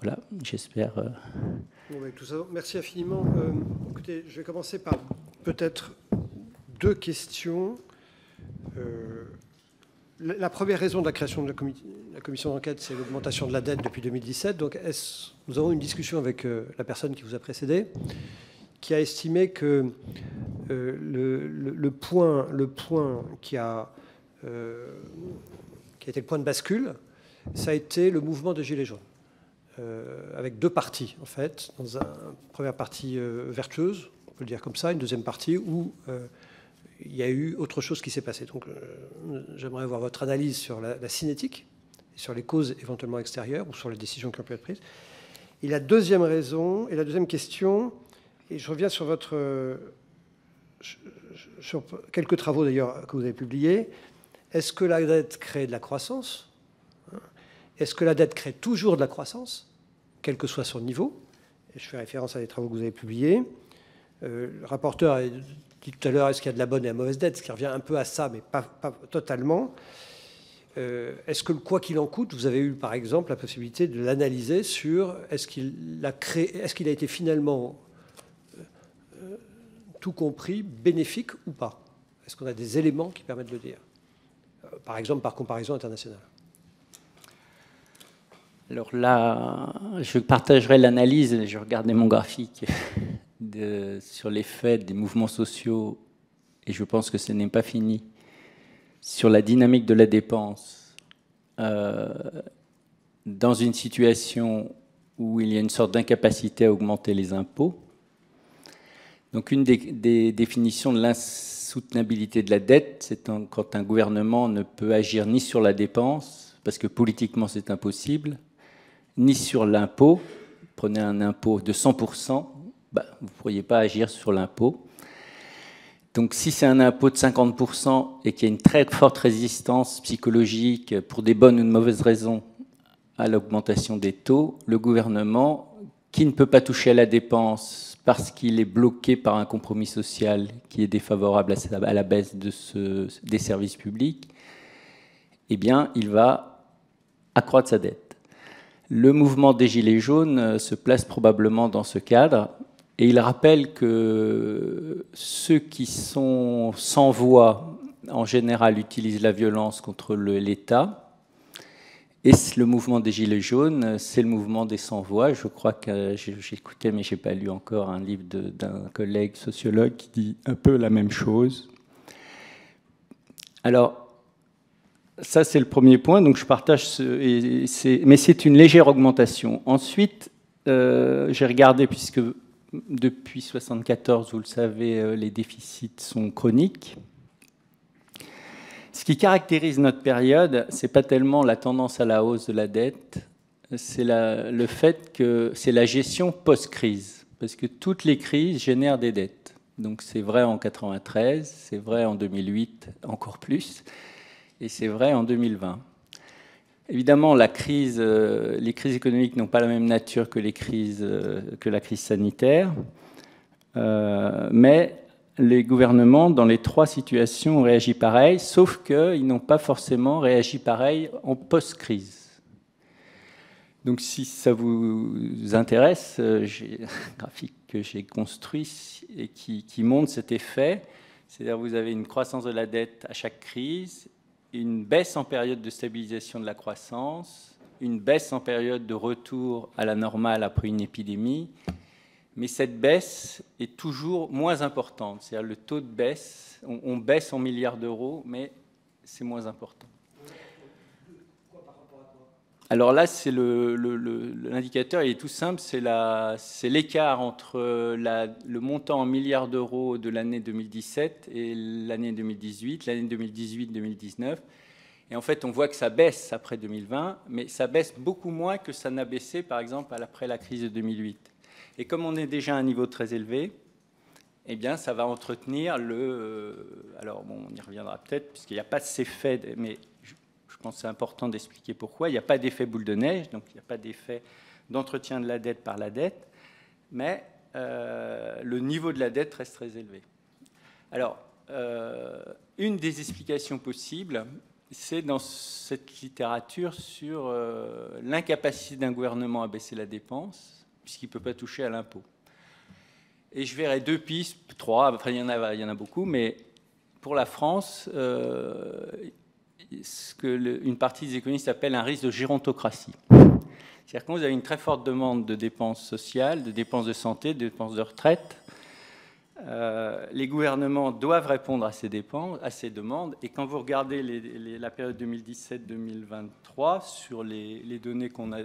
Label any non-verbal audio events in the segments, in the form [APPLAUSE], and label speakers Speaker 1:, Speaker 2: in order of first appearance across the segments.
Speaker 1: Voilà, j'espère. euh,
Speaker 2: merci infiniment. Euh, je vais commencer par peut-être deux questions. Euh, la, première raison de la création de la, commi- la commission d'enquête, c'est l'augmentation de la dette depuis 2017. Donc, nous avons une discussion avec la personne qui vous a précédé, qui a estimé que le, point, le point qui a, qui a le point de bascule, ça a été le mouvement des Gilets jaunes euh, avec deux parties, en fait. Dans une première partie euh, vertueuse, on peut le dire comme ça, une deuxième partie où euh, il y a eu autre chose qui s'est passé. Donc, j'aimerais avoir votre analyse sur la, la cinétique, et sur les causes éventuellement extérieures ou sur les décisions qui ont pu être prises. Et la deuxième raison, et la deuxième question, et je reviens sur votre. sur quelques travaux d'ailleurs que vous avez publiés. Est-ce que la dette crée de la croissance est-ce que la dette crée toujours de la croissance, quel que soit son niveau? Je fais référence à des travaux que vous avez publiés. Euh, le rapporteur a dit tout à l'heure, est-ce qu'il y a de la bonne et de la mauvaise dette? Ce qui revient un peu à ça, mais pas, totalement. Euh, est-ce que quoi qu'il en coûte, vous avez eu par exemple la possibilité de l'analyser sur est-ce qu'il a été finalement euh, tout compris bénéfique ou pas? Est-ce qu'on a des éléments qui permettent de le dire? Par exemple, par comparaison internationale.
Speaker 1: Alors là, je partagerai l'analyse, je regardais mon graphique [LAUGHS] sur l'effet des mouvements sociaux, et je pense que ce n'est pas fini, sur la dynamique de la dépense, euh, dans une situation où il y a une sorte d'incapacité à augmenter les impôts. Donc une des, définitions de l'insoutenabilité de la dette, c'est quand un gouvernement ne peut agir ni sur la dépense, parce que politiquement c'est impossible, ni sur l'impôt. Prenez un impôt de 100%, bah, vous ne pourriez pas agir sur l'impôt. Donc si c'est un impôt de 50% et qu'il y a une très forte résistance psychologique pour des bonnes ou de mauvaises raisons à l'augmentation des taux, le gouvernement, qui ne peut pas toucher à la dépense parce qu'il est bloqué par un compromis social qui est défavorable à la baisse des services publics, eh bien, il va accroître sa dette. Le mouvement des Gilets jaunes euh, se place probablement dans ce cadre et il rappelle que ceux qui sont sans voix, en général, utilisent la violence contre l'État. Et le mouvement des Gilets jaunes, euh, c'est le mouvement des sans-voix. Je crois que j'ai écouté, mais je n'ai pas lu encore un livre d'un collègue sociologue qui dit un peu la même chose. Alors, ça, c'est le premier point. Donc, je partage mais c'est une légère augmentation. Ensuite, euh, j'ai regardé, puisque depuis 1974, vous le savez, euh, les déficits sont chroniques. Ce qui caractérise notre période, c'est pas tellement la tendance à la hausse de la dette, c'est le fait que c'est la gestion post-crise, parce que toutes les crises génèrent des dettes. Donc c'est vrai en 93, c'est vrai en 2008, encore plus, et c'est vrai en 2020. Évidemment, euh, les crises économiques n'ont pas la même nature que, euh, la crise sanitaire, Euh, mais les gouvernements, dans les trois situations, ont réagi pareil, sauf qu'ils n'ont pas forcément réagi pareil en post-crise. Donc si ça vous intéresse, euh, j'ai [LAUGHS] un graphique que j'ai construit et qui, qui montre cet effet. C'est-à-dire vous avez une croissance de la dette à chaque crise, une baisse en période de stabilisation de la croissance, une baisse en période de retour à la normale après une épidémie, mais cette baisse est toujours moins importante. C'est-à-dire le taux de baisse, on, baisse en milliards d'euros, mais c'est moins important. Alors là, c'est l'indicateur, il est tout simple, c'est l'écart entre le montant en milliards d'euros de l'année 2017 et l'année 2018, l'année 2018-2019. Et en fait, on voit que ça baisse après 2020, mais ça baisse beaucoup moins que ça n'a baissé, par exemple, après la crise de 2008. Et comme on est déjà à un niveau très élevé, eh bien, ça va entretenir le. euh, alors, bon, on y reviendra peut-être, puisqu'il n'y a pas effet, de- mais je, je pense que c'est important d'expliquer pourquoi. Il n'y a pas d'effet boule de neige, donc il n'y a pas d'effet d'entretien de la dette par la dette, mais euh, le niveau de la dette reste très élevé. Alors, euh, une des explications possibles, c'est dans cette littérature sur l'incapacité d'un gouvernement à baisser la dépense, puisqu'il ne peut pas toucher à l'impôt. Et je verrai deux pistes, trois, enfin il y en a, beaucoup, mais pour la France, ce que une partie des économistes appellent un risque de gérontocratie. C'est-à-dire quand vous avez une très forte demande de dépenses sociales, de dépenses de santé, de dépenses de retraite, euh, les gouvernements doivent répondre à ces dépenses, à ces demandes. Et quand vous regardez la période 2017-2023 sur les, données qu'on a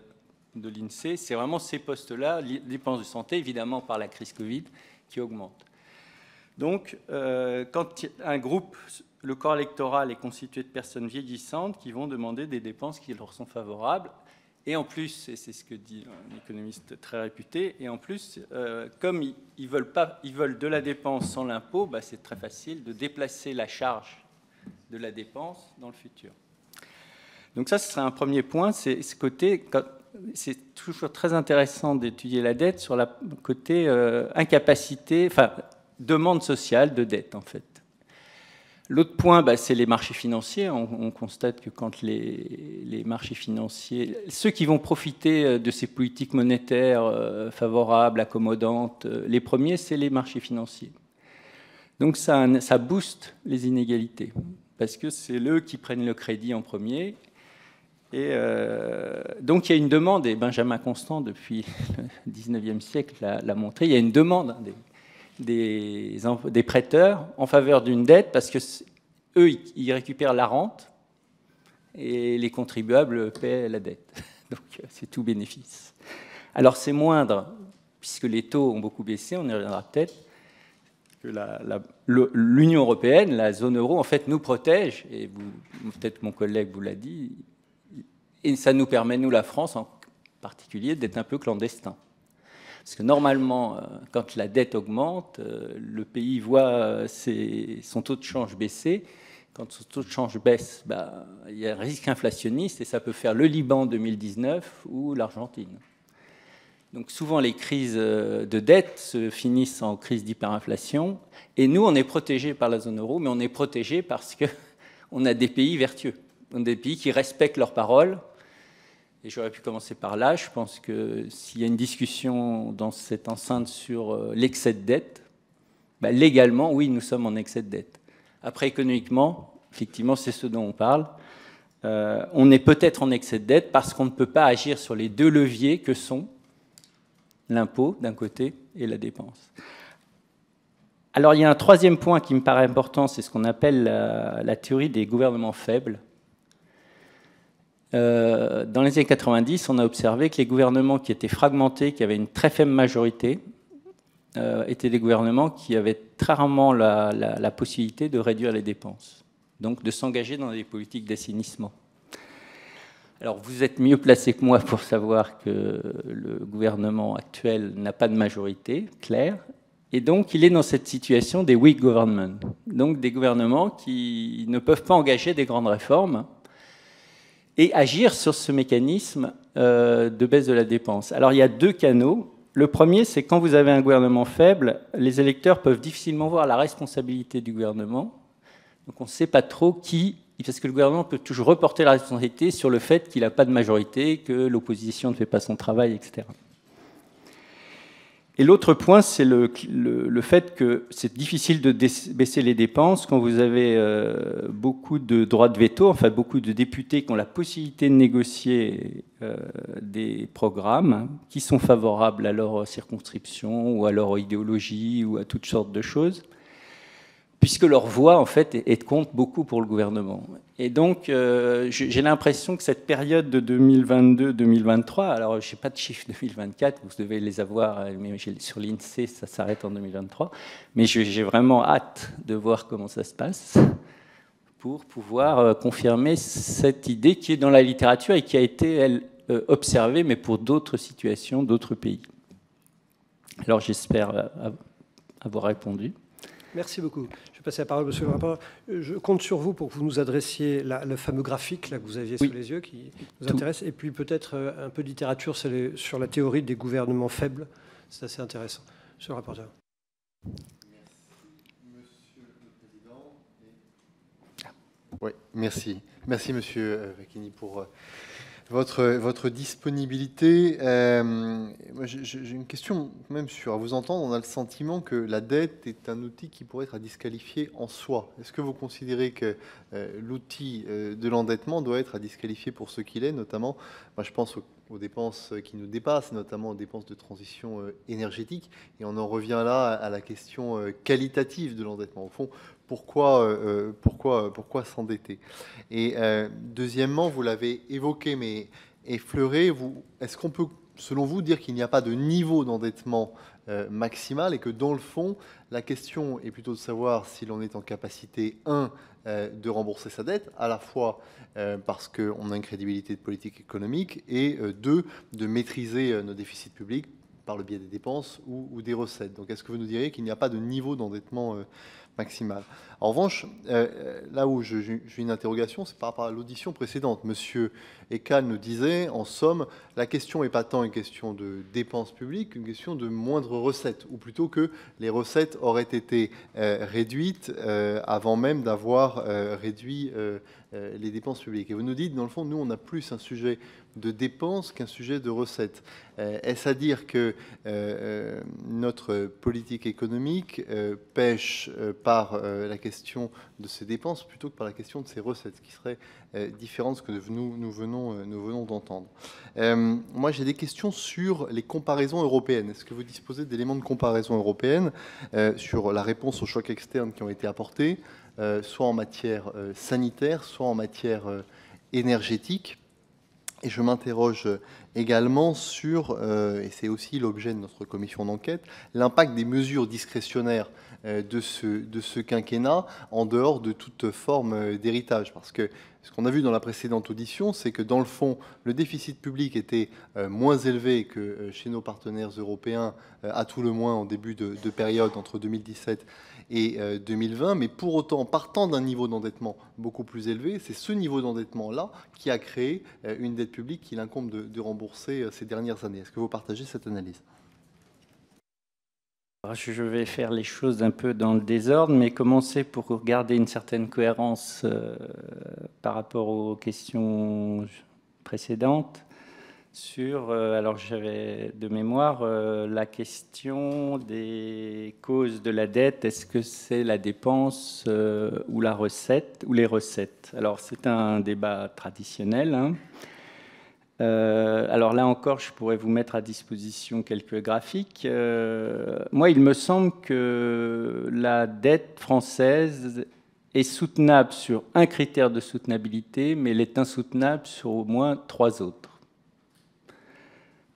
Speaker 1: de l'INSEE, c'est vraiment ces postes-là, les dépenses de santé, évidemment par la crise Covid, qui augmentent. Donc, euh, quand un groupe le corps électoral est constitué de personnes vieillissantes qui vont demander des dépenses qui leur sont favorables. Et en plus, et c'est ce que dit un économiste très réputé, et en plus, euh, comme ils, veulent pas, ils veulent de la dépense sans l'impôt, bah, c'est très facile de déplacer la charge de la dépense dans le futur. Donc ça, ce serait un premier point. C'est ce côté, c'est toujours très intéressant d'étudier la dette sur le côté euh, incapacité, enfin demande sociale de dette en fait. L'autre point, bah, c'est les marchés financiers. On, constate que quand les, marchés financiers, ceux qui vont profiter euh, de ces politiques monétaires euh, favorables, accommodantes, les premiers, c'est les marchés financiers. Donc ça booste les inégalités, parce que c'est eux qui prennent le crédit en premier. Et donc il y a une demande, et Benjamin Constant, depuis le 19e siècle, l'a montré, il y a une demande des prêteurs en faveur d'une dette parce que eux, ils récupèrent la rente et les contribuables paient la dette. [LAUGHS] Donc c'est tout bénéfice. Alors c'est moindre, puisque les taux ont beaucoup baissé, on y reviendra peut-être, que l'Union européenne, la zone euro, en fait, nous protège, et peut-être mon collègue vous l'a dit, et ça nous permet, nous, la France en particulier, d'être un peu clandestins. Parce que normalement, euh, quand la dette augmente, euh, le pays voit euh, son taux de change baisser. Quand son taux de change baisse, bah, il y a un risque inflationniste et ça peut faire le Liban 2019 ou l'Argentine. Donc souvent les crises de dette se finissent en crise d'hyperinflation et nous on est protégés par la zone euro, mais on est protégés parce qu'on [LAUGHS] a des pays vertueux, des pays qui respectent leurs paroles et j'aurais pu commencer par là. Je pense que s'il y a une discussion dans cette enceinte sur euh, l'excès de dette, bah, légalement, oui, nous sommes en excès de dette. Après, économiquement, effectivement, c'est ce dont on parle. Euh, on est peut-être en excès de dette parce qu'on ne peut pas agir sur les deux leviers que sont l'impôt d'un côté et la dépense. Alors il y a un troisième point qui me paraît important, c'est ce qu'on appelle la théorie des gouvernements faibles. Euh, dans les années 90, on a observé que les gouvernements qui étaient fragmentés, qui avaient une très faible majorité, euh, étaient des gouvernements qui avaient très rarement la, possibilité de réduire les dépenses, donc de s'engager dans des politiques d'assainissement. Alors vous êtes mieux placé que moi pour savoir que le gouvernement actuel n'a pas de majorité claire, et donc il est dans cette situation des weak government, donc des gouvernements qui ne peuvent pas engager des grandes réformes et agir sur ce mécanisme euh, de baisse de la dépense. Alors il y a deux canaux. Le premier, c'est quand vous avez un gouvernement faible, les électeurs peuvent difficilement voir la responsabilité du gouvernement. Donc on ne sait pas trop qui, parce que le gouvernement peut toujours reporter la responsabilité sur le fait qu'il n'a pas de majorité, que l'opposition ne fait pas son travail, etc. Et l'autre point, c'est le, fait que c'est difficile de baisser les dépenses quand vous avez euh, beaucoup de droits de veto, enfin beaucoup de députés qui ont la possibilité de négocier euh, des programmes qui sont favorables à leur circonscription ou à leur idéologie ou à toutes sortes de choses puisque leur voix, en fait, est, compte beaucoup pour le gouvernement. Et donc, euh, j'ai l'impression que cette période de 2022-2023, alors je n'ai pas de chiffres [LAUGHS] 2024, vous devez les avoir, euh, mais sur l'INSEE, ça s'arrête en 2023, mais j'ai vraiment hâte de voir comment ça se passe pour pouvoir euh, confirmer cette idée qui est dans la littérature et qui a été, elle, observée, mais pour d'autres situations, d'autres pays. Alors j'espère avoir répondu.
Speaker 2: Merci beaucoup. Je vais passer la parole, monsieur le rapporteur. Je compte sur vous pour que vous nous adressiez le fameux graphique là, que vous aviez sous les yeux qui nous intéresse. Et puis peut-être euh, un peu de littérature sur la théorie des gouvernements faibles. C'est assez intéressant. Monsieur le rapporteur. Merci, monsieur le président.
Speaker 3: Oui, merci. Merci, Monsieur Vacchini, pour votre, disponibilité. Euh, j'ai une question même sur, à vous entendre, on a le sentiment que la dette est un outil qui pourrait être à disqualifier en soi. Est-ce que vous considérez que euh, l'outil euh, de l'endettement doit être à disqualifier pour ce qu'il est, notamment, je pense aux, dépenses qui nous dépassent, notamment aux dépenses de transition énergétique, et on en revient là à la question qualitative de l'endettement. Au fond, pourquoi, euh, euh, pourquoi, pourquoi s'endetter Et euh, deuxièmement, vous l'avez évoqué, mais effleuré, est-ce qu'on peut, selon vous, dire qu'il n'y a pas de niveau d'endettement maximal et que dans le fond, la question est plutôt de savoir si l'on est en capacité, un, de rembourser sa dette, à la fois parce qu'on a une crédibilité de politique économique, et deux, de maîtriser nos déficits publics par le biais des dépenses ou, des recettes. Donc est-ce que vous nous diriez qu'il n'y a pas de niveau d'endettement En revanche, euh, euh, là où j'ai une interrogation, c'est par rapport à l'audition précédente. Monsieur Ekal nous disait, en somme, la question n'est pas tant une question de dépenses publiques qu'une question de moindres recettes, ou plutôt que les recettes auraient été euh, réduites avant même d'avoir réduit les dépenses publiques. Et vous nous dites, dans le fond, nous, on a plus un sujet de dépenses qu'un sujet de recettes. Est-ce à dire que notre politique économique pêche par la question de ces dépenses plutôt que par la question de ces recettes, qui serait euh, différente de ce que nous, nous venons, euh, nous venons d'entendre. Euh, moi, j'ai des questions sur les comparaisons européennes. Est-ce que vous disposez d'éléments de comparaison européenne sur la réponse aux chocs externes qui ont été apportés, soit en matière sanitaire, soit en matière énergétique et je m'interroge également sur, et c'est aussi l'objet de notre commission d'enquête, l'impact des mesures discrétionnaires euh, de ce, de quinquennat en dehors de toute forme euh, d'héritage. Parce que ce qu'on a vu dans la précédente audition, c'est que dans le fond, le déficit public était euh, moins élevé que chez nos partenaires européens, à tout le moins en début de, période entre 2017 et 2020, mais pour autant, partant d'un niveau d'endettement beaucoup plus élevé, c'est ce niveau d'endettement-là qui a créé une dette publique qu'il incombe de rembourser ces dernières années. Est-ce que vous partagez cette analyse?
Speaker 1: Je vais faire les choses un peu dans le désordre, mais commencer pour garder une certaine cohérence euh, par rapport aux questions précédentes. Sur, euh, alors j'avais de mémoire euh, la question des causes de la dette. Est-ce que c'est la dépense ou la recette ou les recettes? Alors c'est un débat traditionnel. Hein. Euh, alors là encore, je pourrais vous mettre à disposition quelques graphiques. Euh, moi, il me semble que la dette française est soutenable sur un critère de soutenabilité, mais elle est insoutenable sur au moins trois autres.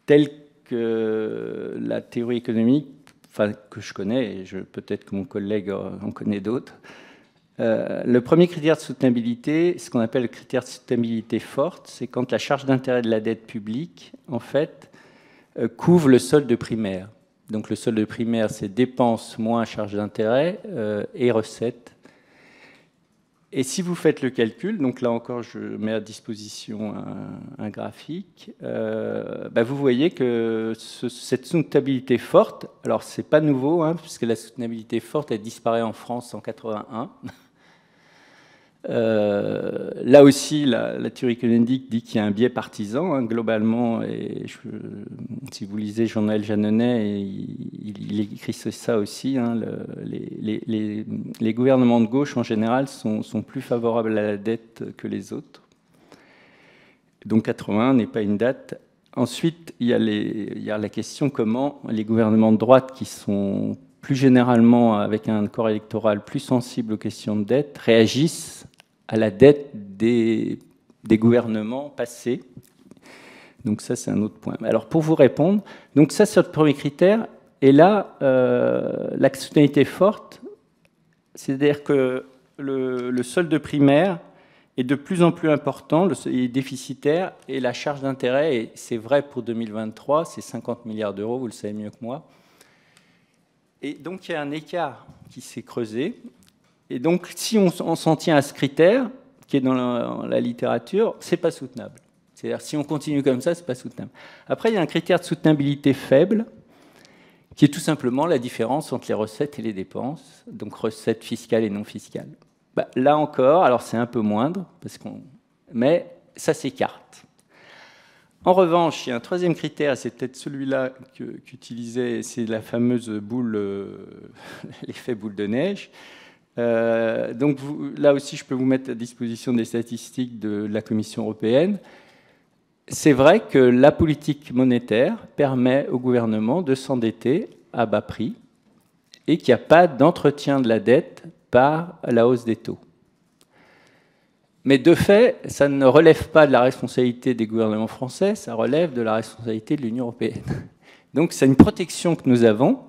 Speaker 1: Telle que la théorie économique, enfin, que je connais, et peut-être que mon collègue en connaît d'autres, euh, le premier critère de soutenabilité, ce qu'on appelle le critère de soutenabilité forte, c'est quand la charge d'intérêt de la dette publique, en fait, euh, couvre le solde primaire. Donc le solde primaire, c'est dépenses moins charge d'intérêt euh, et recettes. Et si vous faites le calcul, donc là encore, je mets à disposition un, graphique, bah, vous voyez que cette soutenabilité forte, alors c'est pas nouveau, hein, puisque la soutenabilité forte, elle disparaît en France en 81. Euh, là aussi, la, théorie économique dit qu'il y a un biais partisan, hein, globalement. Et si vous lisez Jean-Noël il, écrit ça aussi. Hein, les, gouvernements de gauche, en général, sont, plus favorables à la dette que les autres. Donc 80 n'est pas une date. Ensuite, il y a la question comment les gouvernements de droite, qui sont plus généralement avec un corps électoral plus sensible aux questions de dette, réagissent à la dette des, gouvernements passés. Donc ça, c'est un autre point. Alors pour vous répondre, donc ça, c'est le premier critère. Et là, euh, la soutenabilité forte, c'est-à-dire que le, solde primaire est de plus en plus important, il est déficitaire, et la charge d'intérêt, et c'est vrai pour 2023, c'est 50 milliards d'euros, vous le savez mieux que moi. Et donc il y a un écart qui s'est creusé, et donc, si on, s'en tient à ce critère, qui est dans la, la littérature, c'est pas soutenable. C'est-à-dire, si on continue comme ça, c'est pas soutenable. Après, il y a un critère de soutenabilité faible, qui est tout simplement la différence entre les recettes et les dépenses, donc recettes fiscales et non fiscales. bah, Là encore, alors c'est un peu moindre, parce qu'on, mais ça s'écarte. En revanche, il y a un troisième critère, c'est peut-être celui-là qu'utilisait, c'est la fameuse boule, euh, [LAUGHS] l'effet boule de neige. Euh, donc là aussi, je peux vous mettre à disposition des statistiques de la Commission européenne. C'est vrai que la politique monétaire permet au gouvernement de s'endetter à bas prix et qu'il n'y a pas d'entretien de la dette par la hausse des taux. Mais de fait, ça ne relève pas de la responsabilité des gouvernements français, ça relève de la responsabilité de l'Union européenne. Donc c'est une protection que nous avons.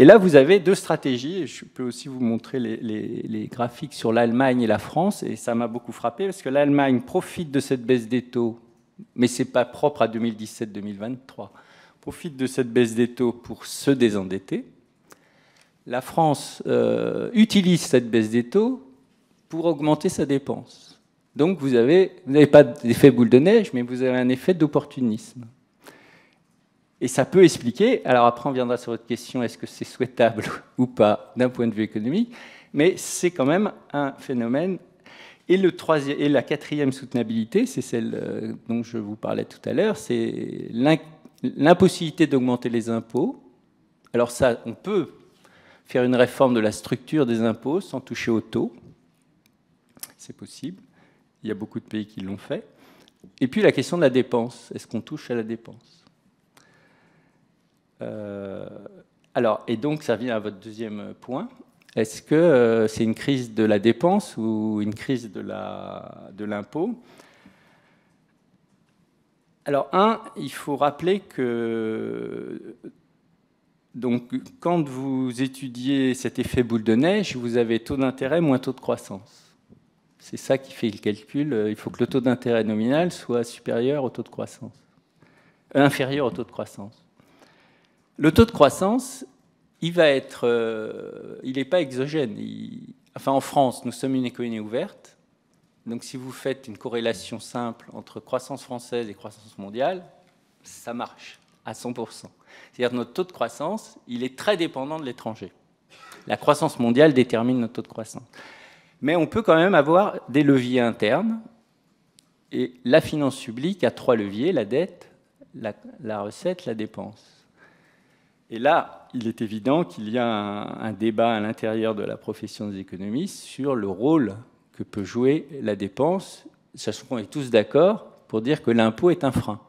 Speaker 1: Et là, vous avez deux stratégies. Je peux aussi vous montrer les, graphiques sur l'Allemagne et la France. Et ça m'a beaucoup frappé parce que l'Allemagne profite de cette baisse des taux, mais ce n'est pas propre à 2017-2023 profite de cette baisse des taux pour se désendetter. La France euh, utilise cette baisse des taux pour augmenter sa dépense. Donc vous n'avez pas d'effet boule de neige, mais vous avez un effet d'opportunisme. Et ça peut expliquer, alors après on viendra sur votre question, est-ce que c'est souhaitable [LAUGHS] ou pas d'un point de vue économique, mais c'est quand même un phénomène. Et, la quatrième soutenabilité, c'est celle euh, dont je vous parlais tout à l'heure, c'est l'impossibilité d'augmenter les impôts. Alors ça, on peut faire une réforme de la structure des impôts sans toucher au taux. C'est possible. Il y a beaucoup de pays qui l'ont fait. Et puis la question de la dépense. Est-ce qu'on touche à la dépense? Alors, et donc ça vient à votre deuxième point. Est-ce que euh, c'est une crise de la dépense ou une crise de l'impôt? Alors, un, il faut rappeler que donc, quand vous étudiez cet effet boule de neige, vous avez taux d'intérêt moins taux de croissance. C'est ça qui fait le calcul. Il faut que le taux d'intérêt nominal soit supérieur au taux de croissance, euh, inférieur au taux de croissance. Le taux de croissance, il va être, euh, il n'est pas exogène. enfin, en France, nous sommes une économie ouverte. Donc si vous faites une corrélation simple entre croissance française et croissance mondiale, ça marche à 100%. C'est-à-dire notre taux de croissance, il est très dépendant de l'étranger. La croissance mondiale détermine notre taux de croissance. Mais on peut quand même avoir des leviers internes. Et la finance publique a trois leviers, la dette, la, recette, la dépense. Et là, il est évident qu'il y a un, débat à l'intérieur de la profession des économistes sur le rôle que peut jouer la dépense, sachant qu'on est tous d'accord pour dire que l'impôt est un frein.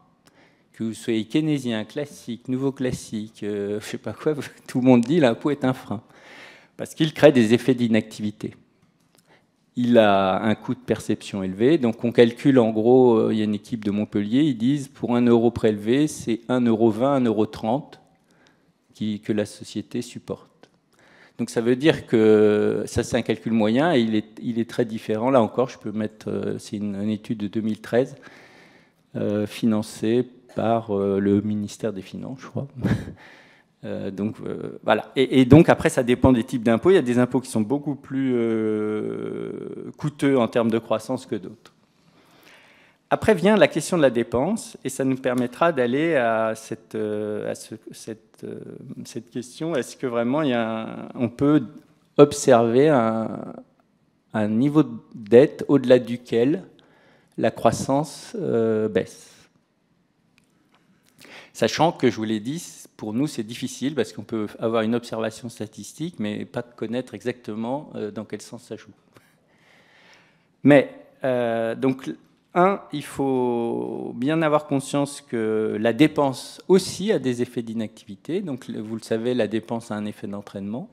Speaker 1: Que vous soyez keynésien, classique, nouveau classique, euh, je ne sais pas quoi, [LAUGHS] tout le monde dit l'impôt est un frein. Parce qu'il crée des effets d'inactivité. Il a un coût de perception élevé. Donc on calcule en gros, euh, il y a une équipe de Montpellier, ils disent pour un euro prélevé, c'est 1,20 euro, 1,30 euro que la société supporte. Donc ça veut dire que ça c'est un calcul moyen et il est, très différent. Là encore, je peux mettre, euh, c'est une, étude de 2013 euh, financée par euh, le ministère des Finances, je crois. [LAUGHS] donc voilà. Et, donc après, ça dépend des types d'impôts. Il y a des impôts qui sont beaucoup plus coûteux en termes de croissance que d'autres. Après vient la question de la dépense, et ça nous permettra d'aller à cette euh, cette, question. Est-ce que vraiment il y a on peut observer un, niveau de dette au-delà duquel la croissance euh, baisse? Sachant que, je vous l'ai dit, pour nous, c'est difficile parce qu'on peut avoir une observation statistique, mais pas connaître exactement euh, dans quel sens ça joue. Mais, donc, un, il faut bien avoir conscience que la dépense aussi a des effets d'inactivité. Donc, vous le savez, la dépense a un effet d'entraînement.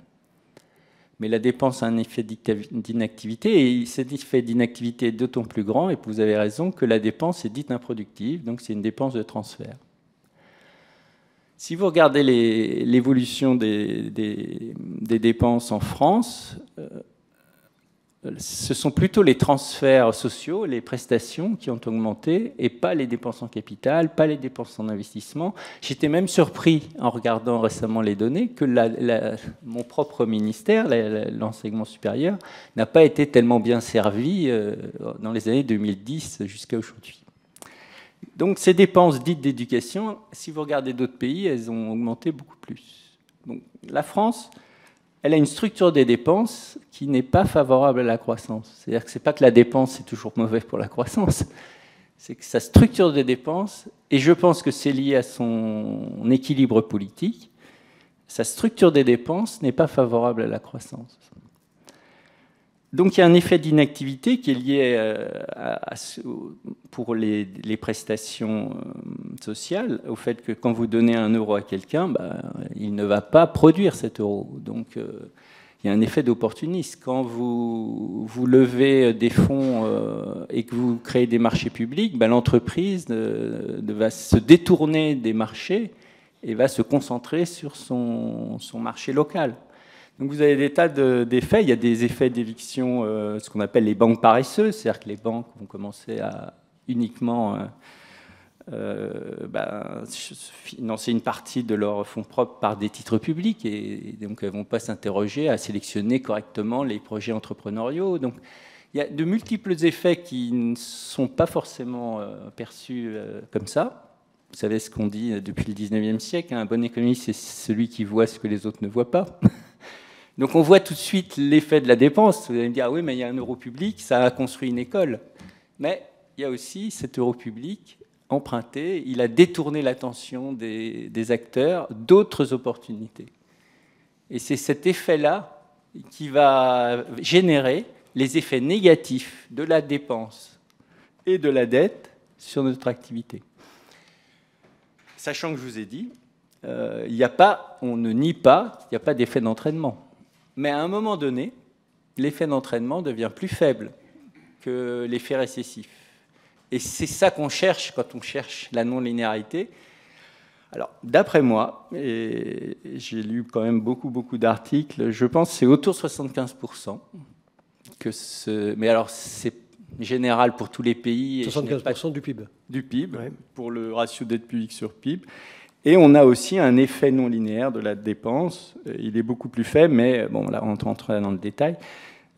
Speaker 1: Mais la dépense a un effet d'inactivité, et cet effet d'inactivité est d'autant plus grand, et vous avez raison, que la dépense est dite improductive, donc c'est une dépense de transfert. Si vous regardez l'évolution des, dépenses en France, euh, ce sont plutôt les transferts sociaux, les prestations qui ont augmenté et pas les dépenses en capital, pas les dépenses en investissement. J'étais même surpris en regardant récemment les données que mon propre ministère, l'enseignement supérieur, n'a pas été tellement bien servi euh, dans les années 2010 jusqu'à aujourd'hui. Donc ces dépenses dites d'éducation, si vous regardez d'autres pays, elles ont augmenté beaucoup plus. Donc, la France elle a une structure des dépenses qui n'est pas favorable à la croissance. C'est-à-dire que ce n'est pas que la dépense est toujours mauvaise pour la croissance, c'est que sa structure des dépenses, et je pense que c'est lié à son équilibre politique, sa structure des dépenses n'est pas favorable à la croissance. Donc il y a un effet d'inactivité qui est lié euh, pour les, prestations euh, sociales au fait que quand vous donnez un euro à quelqu'un, bah, il ne va pas produire cet euro. Donc euh, il y a un effet d'opportunisme. Quand vous, vous levez des fonds et que vous créez des marchés publics, bah, l'entreprise va se détourner des marchés et va se concentrer sur son marché local. Donc vous avez des tas d'effets. Il y a des effets d'éviction, euh, ce qu'on appelle les banques paresseuses, c'est-à-dire que les banques vont commencer à uniquement euh, euh, ben, financer une partie de leurs fonds propres par des titres publics et, donc elles ne vont pas s'interroger à sélectionner correctement les projets entrepreneuriaux. Donc il y a de multiples effets qui ne sont pas forcément perçus comme ça. Vous savez ce qu'on dit depuis le 19e siècle, hein, un bon économiste, c'est celui qui voit ce que les autres ne voient pas. [LAUGHS] Donc on voit tout de suite l'effet de la dépense. Vous allez me dire, ah oui, mais il y a un euro public, ça a construit une école. Mais il y a aussi cet euro public emprunté, il a détourné l'attention des, acteurs d'autres opportunités. Et c'est cet effet-là qui va générer les effets négatifs de la dépense et de la dette sur notre activité. Sachant que je vous ai dit, euh, il n'y a pas, on ne nie pas, il n'y a pas d'effet d'entraînement. Mais à un moment donné, l'effet d'entraînement devient plus faible que l'effet récessif. Et c'est ça qu'on cherche quand on cherche la non-linéarité. Alors, d'après moi, et j'ai lu quand même beaucoup, beaucoup d'articles, je pense que c'est autour de 75%. Que ce... Mais alors, c'est général pour tous les pays.
Speaker 2: 75% du PIB.
Speaker 1: Du PIB, pour le ratio dette publique sur PIB. Et on a aussi un effet non linéaire de la dépense. Il est beaucoup plus faible, mais bon, là, on rentre dans le détail.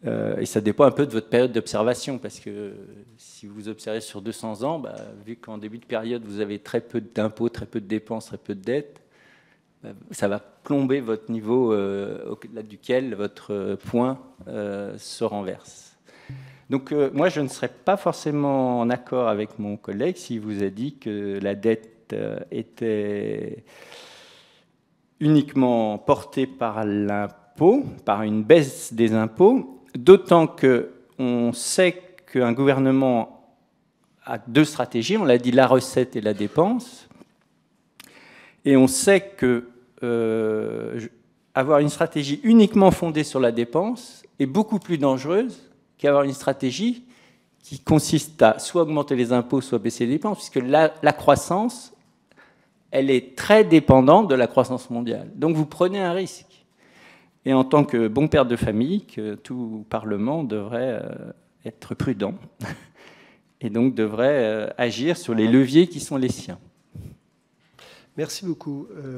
Speaker 1: Euh, et ça dépend un peu de votre période d'observation, parce que si vous observez sur 200 ans, bah, vu qu'en début de période, vous avez très peu d'impôts, très peu de dépenses, très peu de dettes, bah, ça va plomber votre niveau euh, au-delà duquel votre point euh, se renverse. Donc moi, je ne serais pas forcément en accord avec mon collègue s'il vous a dit que la dette euh, était uniquement porté par l'impôt, par une baisse des impôts, d'autant que on sait qu'un gouvernement a deux stratégies, on l'a dit la recette et la dépense, et on sait que euh, avoir une stratégie uniquement fondée sur la dépense est beaucoup plus dangereuse qu'avoir une stratégie qui consiste à soit augmenter les impôts, soit baisser les dépenses, puisque la croissance elle est très dépendante de la croissance mondiale. Donc vous prenez un risque. Et en tant que bon père de famille, que tout Parlement devrait euh, être prudent [LAUGHS] et donc devrait euh, agir sur les leviers qui sont les siens.
Speaker 2: Merci beaucoup. Euh,